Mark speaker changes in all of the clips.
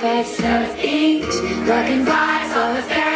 Speaker 1: five cents each. Looking back, saw the very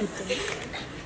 Speaker 2: 言ってる。